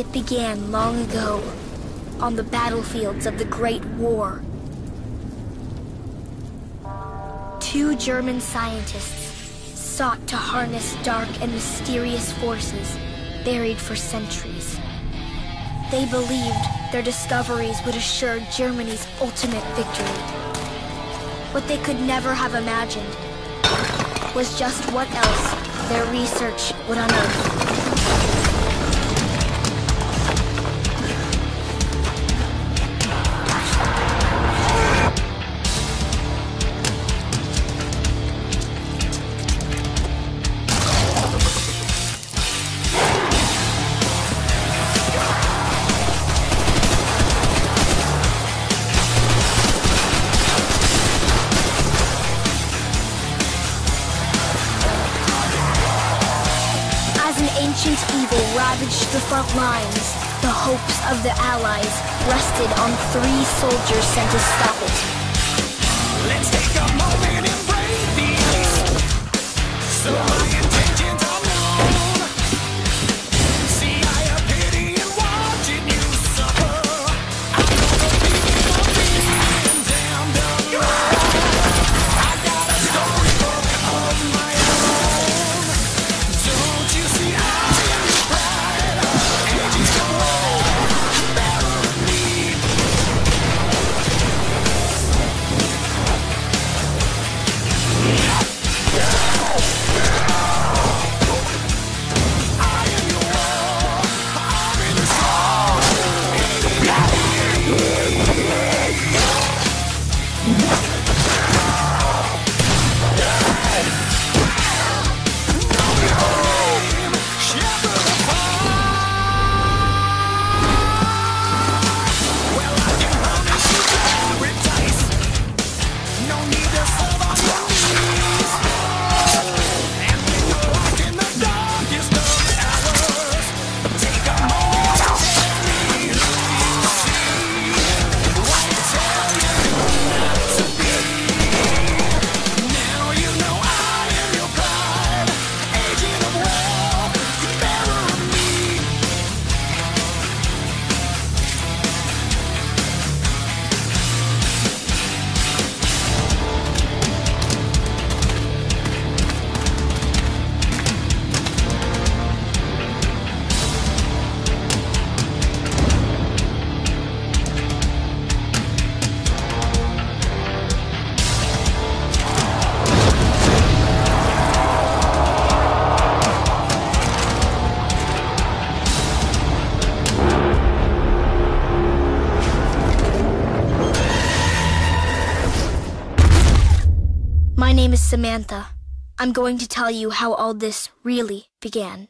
It began long ago, on the battlefields of the Great War. Two German scientists sought to harness dark and mysterious forces buried for centuries. They believed their discoveries would assure Germany's ultimate victory. What they could never have imagined was just what else their research would unearth. Ancient evil ravaged the front lines, the hopes of the Allies rested on three soldiers sent to stop it. My name is Samantha. I'm going to tell you how all this really began.